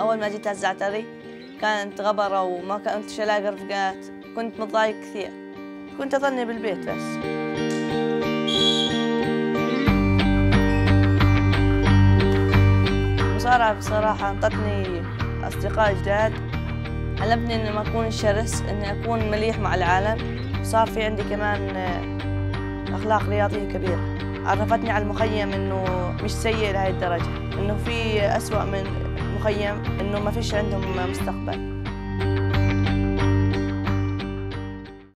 أول ما جيت الزعتري كانت غبرة وما كنت ألاقي رفقات كنت متضايق كثير. كنت أظني بالبيت بس. المصارعة بصراحة أعطتني أصدقاء جداد. علمتني إني ما أكون شرس إني أكون مليح مع العالم. وصار في عندي كمان آه، أخلاق رياضية كبيرة. عرفتني على المخيم إنه مش سيء لهي الدرجة إنه في أسوأ من مخيم إنه ما فيش عندهم مستقبل.